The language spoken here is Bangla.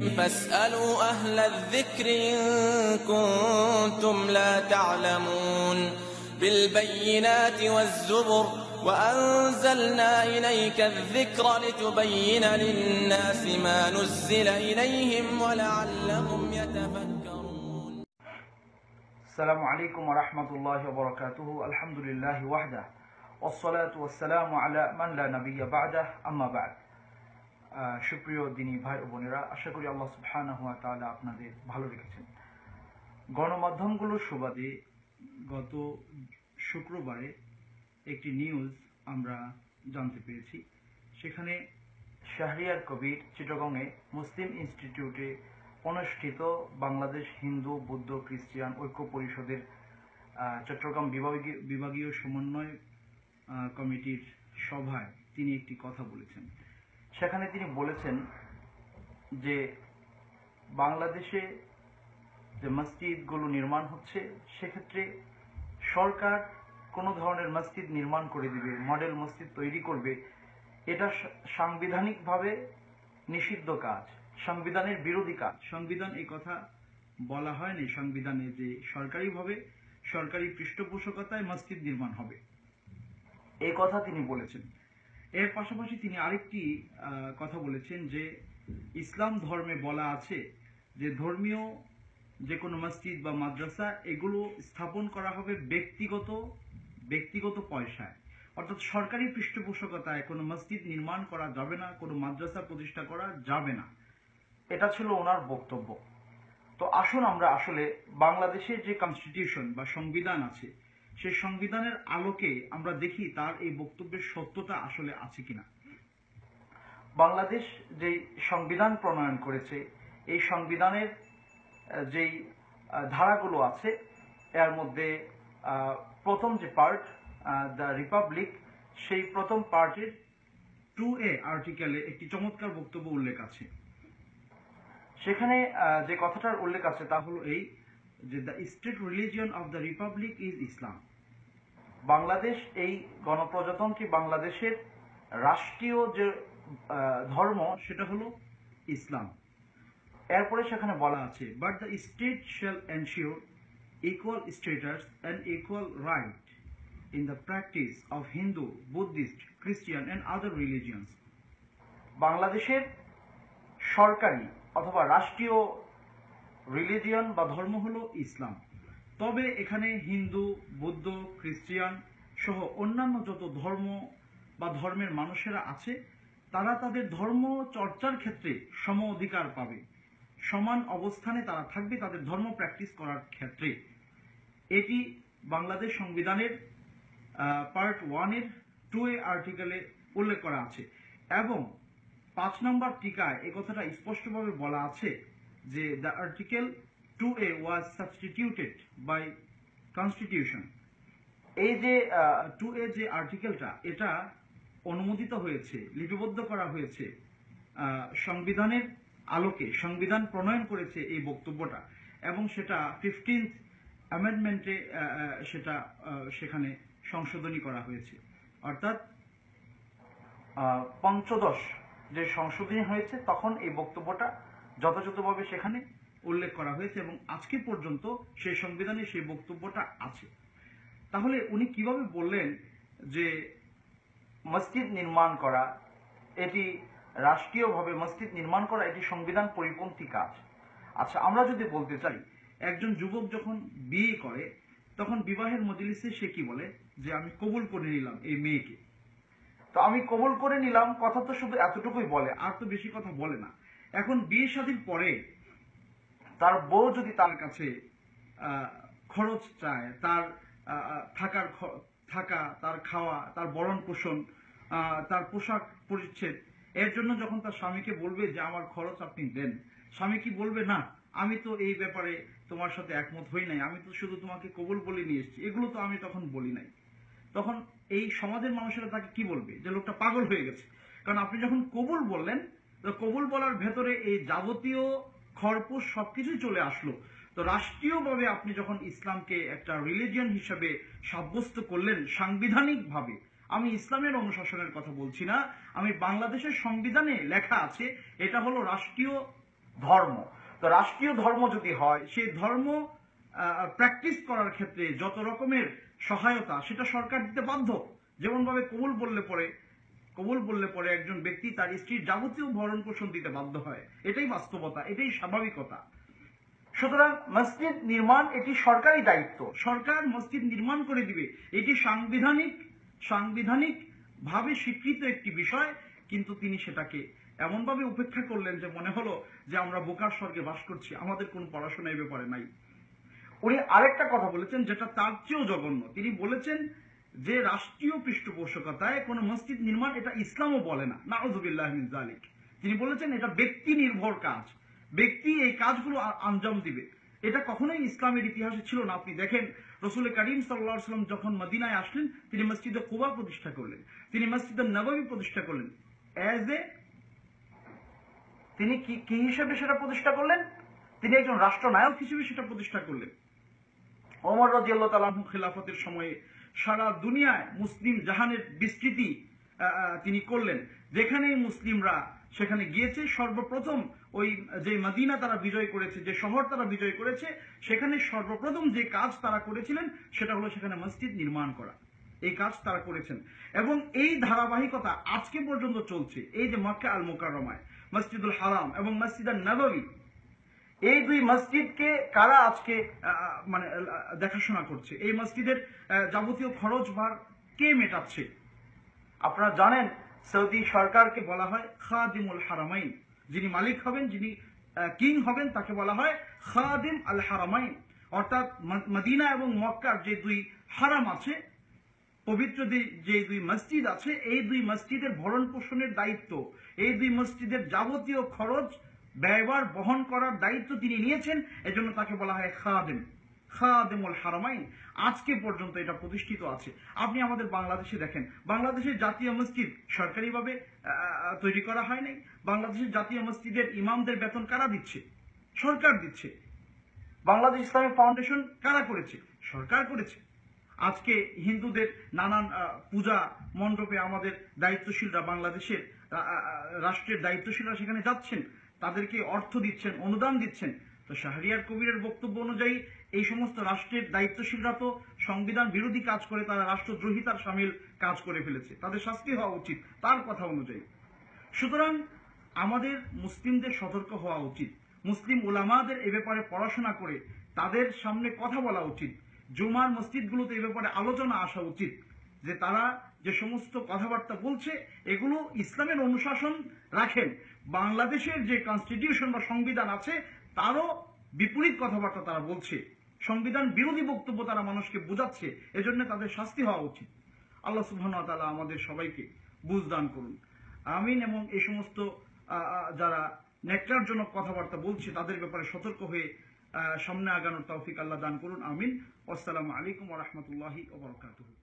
فاسألوا أهل الذكر إن كنتم لا تعلمون بالبينات والزبر وأنزلنا إليك الذكر لتبين للناس ما نزل إليهم ولعلهم يتفكرون. السلام عليكم ورحمة الله وبركاته. الحمد لله وحده. والصلاة والسلام على من لا نبي بعده. أما بعد. সুপ্রিয় দিনী ভাই ও বোনেরা, আশা করি আল্লাহ সুবহানাহু ওয়া তাআলা আপনাদের ভালো রেখেছেন। গণমাধ্যমগুলোর সুবাদে গত শুক্রবারে একটি নিউজ আমরা জানতে পেরেছি। সেখানে শাহরিয়ার কবির চিটগংয়ে মুসলিম ইনস্টিটিউটে অনুষ্ঠিত বাংলাদেশ হিন্দু বৌদ্ধ খ্রিস্টান ঐক্য পরিষদের চট্টগ্রাম বিভাগীয় বিভাগীয় সমন্বয় কমিটির সভায় তিনি একটি কথা বলেছেন। সেখানে তিনি বলেছেন যে বাংলাদেশে যে মসজিদগুলো নির্মাণ হচ্ছে, সেক্ষেত্রে সরকার কোনো ধরনের মসজিদ নির্মাণ করে দিবে, মডেল মসজিদ তৈরি করবে, এটা সাংবিধানিকভাবে নিষিদ্ধ কাজ, সংবিধানের বিরোধী কাজ। সংবিধান এই কথা বলা হয়নি, সংবিধানে যে সরকারিভাবে, সরকারি পৃষ্ঠপোষকতায় মসজিদ নির্মাণ হবে। এই কথা তিনি বলেছেন। এর পাশাপাশি তিনি আরেকটি কথা বলেছেন যে ইসলাম ধর্মে বলা আছে যে ধর্মীয় যে কোনো মসজিদ বা মাদ্রাসা এগুলো স্থাপন করা হবে ব্যক্তিগত ব্যক্তিগত পয়সায়। অর্থাৎ সরকারি পৃষ্ঠপোষকতায় কোনো মসজিদ নির্মাণ করা যাবে না, কোনো মাদ্রাসা প্রতিষ্ঠা করা যাবে না। এটা ছিল ওনার বক্তব্য। তো আসুন আমরা আসলে বাংলাদেশের যে কনস্টিটিউশন বা সংবিধান আছে সেই সংবিধানের আলোকে আমরা দেখি তার এই বক্তব্যের সত্যতা আসলে আছে কিনা। বাংলাদেশ যেই সংবিধান প্রণয়ন করেছে, এই সংবিধানের যেই ধারাগুলো আছে, এর মধ্যে প্রথম যে পার্ট দ্য রিপাবলিক, সেই প্রথম পার্টের টু এ আর্টিকেলে একটি চমৎকার বক্তব্য উল্লেখ আছে। সেখানে যে কথাটার উল্লেখ আছে তা হলো এই যে the state religion of the republic is Islam Bangladesh এই গণপ্রজাতন্ত্রী বাংলাদেশের রাষ্ট্রীয় যে ধর্ম সেটা হলো ইসলাম। এরপরে সেখানে বলা আছে but the state shall ensure equal status and equal right in the practice of Hindu Buddhist Christian and other religions বাংলাদেশের সরকারি অথবা রাষ্ট্রীয় রিলিজিয়ন বা ধর্ম হলো ইসলাম। তবে এখানে হিন্দু, বৌদ্ধ, খ্রিস্টিয়ান সহ অন্যান্য যত ধর্ম বা ধর্মের মানুষেরা আছে, তারা তাদের ধর্ম চর্চার ক্ষেত্রে সম অধিকার পাবে। সমান অবস্থানে তারা থাকবে তাদের ধর্ম প্র্যাকটিস করার ক্ষেত্রে। এটি বাংলাদেশ সংবিধানের পার্ট ওয়ানের টু এ আর্টিকেলে উল্লেখ করা আছে এবং পাঁচ নম্বর টিকায় এই কথাটা স্পষ্টভাবে বলা আছে যে the article two A was substituted by constitution এই যে টু এ যে আর্টিকেলটা এটা অনুমোদিত হয়েছে, লিপিবদ্ধ করা হয়েছে সংবিধানের আলোকে, সংবিধান প্রণয়ন করেছে এই বক্তব্যটা। এবং সেটা ফিফটিন্থ অ্যামেন্ডমেন্টে সেটা সেখানে সংশোধনী করা হয়েছে। অর্থাৎ পঞ্চদশ যে সংশোধনী হয়েছে, তখন এই বক্তব্যটা যথাযথভাবে সেখানে উল্লেখ করা হয়েছে এবং আজকে পর্যন্ত সেই সংবিধানে সেই বক্তব্যটা আছে। তাহলে উনি কীভাবে বললেন যে মসজিদ নির্মাণ করা, এটি রাষ্ট্রীয়ভাবে মসজিদ নির্মাণ করা, এটি সংবিধান পরিপন্থী কাজ? আচ্ছা আমরা যদি বলতে চাই, একজন যুবক যখন বিয়ে করে, তখন বিবাহের মজলিসে সে কি বলে? যে আমি কবুল করে নিলাম এই মেয়েকে। তো আমি কবুল করে নিলাম, কথা তো শুধু এতটুকুই বলে, আর তো বেশি কথা বলে না। এখন বিয়ে শাদীর পরে তার বউ যদি তার কাছে খরচ চায়, তার থাকার থাকা, তার খাওয়া, তার বরণ পোষণ তার পোশাক পরিচ্ছেদ, এর জন্য যখন তার স্বামীকে বলবে যে, আমার খরচ আপনি দেন, স্বামী কি বলবে, না, আমি তো এই ব্যাপারে তোমার সাথে একমত হই নাই, আমি তো শুধু তোমাকে কবল বলে নিয়ে এসেছি, এগুলো তো আমি তখন বলি নাই। তখন এই সমাজের মানুষেরা তাকে কি বলবে? যে লোকটা পাগল হয়ে গেছে। কারণ আপনি যখন কবুল বললেন তো কবুল বলার ভেতরে এই যাবতীয় খরপোশ সবকিছুই চলে আসলো। তো রাষ্ট্রীয়ভাবে আপনি যখন ইসলামকে একটা রিলিজিয়ন হিসেবে সাব্যস্ত করলেন সাংবিধানিকভাবে, আমি ইসলামের অনুশাসনের কথা বলছি না, আমি বাংলাদেশের সংবিধানে লেখা আছে, এটা হলো রাষ্ট্রীয় ধর্ম। তো রাষ্ট্রীয় ধর্ম যদি হয়, সেই ধর্ম প্র্যাকটিস করার ক্ষেত্রে যত রকমের সহায়তা, সেটা সরকার দিতে বাধ্য। যেমন ভাবে কবুল বললে পরে কবুল বললে পরে একজন ব্যক্তি তার স্ত্রীর যাবতীয় ভরণ পোষণ দিতে বাধ্য হয়। এটাই বাস্তবতা, এটাই স্বাভাবিকতা। সুতরাং মসজিদ নির্মাণ এটি সরকারি দায়িত্ব। সরকার মসজিদ নির্মাণ করে দিবে। এটি সাংবিধানিক সাংবিধানিক ভাবে স্বীকৃত একটি বিষয়, কিন্তু তিনি সেটাকে এমনভাবে উপেক্ষা করলেন যে মনে হলো যে আমরা বোকার স্বর্গে বাস করছি, আমাদের কোনো পড়াশোনা এই ব্যাপারে নাই। উনি আরেকটা কথা বলেছেন যেটা তার চেয়েও জঘন্য। তিনি বলেছেন যে রাষ্ট্রীয় পৃষ্ঠপোষকতায় কোনো মসজিদ নির্মাণ, এটা ইসলামও বলে না। নাউজুবিল্লাহ জালিক তিনি বলেছেন, এটা ব্যক্তি নির্ভর কাজ। ব্যক্তি এই কাজগুলো আঞ্জাম দিবে। এটা কখনোই ইসলামের ইতিহাসে ছিল না। আপনি দেখেন, রসুল করিম সাল্লাম যখন মদিনায় আসলেন, তিনি মসজিদে কুবা প্রতিষ্ঠা করলেন, তিনি মসজিদে নববী প্রতিষ্ঠা করলেন। অ্যাজ এ তিনি কি কি হিসেবে সেটা প্রতিষ্ঠা করলেন? তিনি একজন রাষ্ট্রনায়ক হিসেবে সেটা প্রতিষ্ঠা করলেন। ওমর রাজিয়াল্লাহ তালাহু খেলাফতের সময়ে সারা দুনিয়ায় মুসলিম জাহানের বিস্তৃতি তিনি করলেন। যেখানেই মুসলিমরা সেখানে গিয়েছে, সর্বপ্রথম ওই যে মদিনা তারা বিজয় করেছে, যে শহর তারা বিজয় করেছে, সেখানে সর্বপ্রথম যে কাজ তারা করেছিলেন, সেটা হলো সেখানে মসজিদ নির্মাণ করা। এই কাজ তারা করেছেন। এবং এই ধারাবাহিকতা আজকে পর্যন্ত চলছে। এই যে মক্কা আল মোকাররমায় মসজিদুল হারাম এবং মসজিদ আল নববী এই দুই মসজিদকে কারা আজকে মানে দেখাশোনা করছে? এই মসজিদের যাবতীয় খরচ ভার কে মেটাচ্ছে? আপনারা জানেন, সৌদি সরকারকে বলা হয় খাদিমুল হারামাইন। যিনি মালিক হবেন, যিনি কিং হবেন, তাকে বলা হয় খাদিম আল হারামাইন। অর্থাৎ মদিনা এবং মক্কার যে দুই হারাম আছে, পবিত্র যে- দুই মসজিদ আছে, এই দুই মসজিদের ভরণ পোষণের দায়িত্ব, এই দুই মসজিদের যাবতীয় খরচ ব্যয়বার বহন করার দায়িত্ব তিনি নিয়েছেন, এজন্য তাকে বলা হয় খাদেম। খাদেমুল হারামাইন। আজকে পর্যন্ত এটা প্রতিষ্ঠিত আছে। আপনি আমাদের বাংলাদেশে দেখেন, বাংলাদেশের জাতীয় মসজিদ সরকারিভাবে তৈরি করা হয় নাই। বাংলাদেশের জাতীয় মসজিদের ইমামদের বেতন কারা দিচ্ছে? সরকার দিচ্ছে। বাংলাদেশ ইসলামিক ফাউন্ডেশন কারা করেছে? সরকার করেছে। আজকে হিন্দুদের নানান পূজা মণ্ডপে আমাদের দায়িত্বশীলরা, বাংলাদেশের রাষ্ট্রের দায়িত্বশীলরা সেখানে যাচ্ছেন। তাদেরকে অর্থ দিচ্ছেন, অনুদান দিচ্ছেন। তো শাহরিয়ার কবিরের বক্তব্য অনুযায়ী এই সমস্ত রাষ্ট্রের দায়িত্বশীলরা তো সংবিধান বিরোধী কাজ করে, তারা রাষ্ট্রদ্রোহিতার সামিল কাজ করে ফেলেছে। তাদের শাস্তি হওয়া উচিত, তার কথা অনুযায়ী। সুতরাং আমাদের মুসলিমদের সতর্ক হওয়া উচিত। মুসলিম ওলামাদের এ ব্যাপারে পড়াশোনা করে তাদের সামনে কথা বলা উচিত। জুমার মসজিদগুলোতে এ ব্যাপারে আলোচনা আসা উচিত। যে তারা যে সমস্ত কথাবার্তা বলছে, এগুলো ইসলামের অনুশাসন রাখেন। বাংলাদেশের যে কনস্টিটিউশন বা সংবিধান আছে, তারও বিপরীত কথাবার্তা তারা বলছে। সংবিধান বিরোধী বক্তব্য তারা মানুষকে বোঝাচ্ছে। এজন্য তাদের শাস্তি হওয়া উচিত। আল্লাহ সুবহান আমাদের সবাইকে বুঝদান করুন। আমিন এবং এই সমস্ত যারা নেকটারজনক কথাবার্তা বলছে, তাদের ব্যাপারে সতর্ক হয়ে সামনে আগানোর তৌফিক আল্লাহ দান করুন। আমিন। আসসালামু আলাইকুম ওয়া রাহমাতুল্লাহি ওয়া বারাকাতুহু।